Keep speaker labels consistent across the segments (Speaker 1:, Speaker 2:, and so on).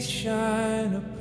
Speaker 1: shine upon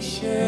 Speaker 2: patient.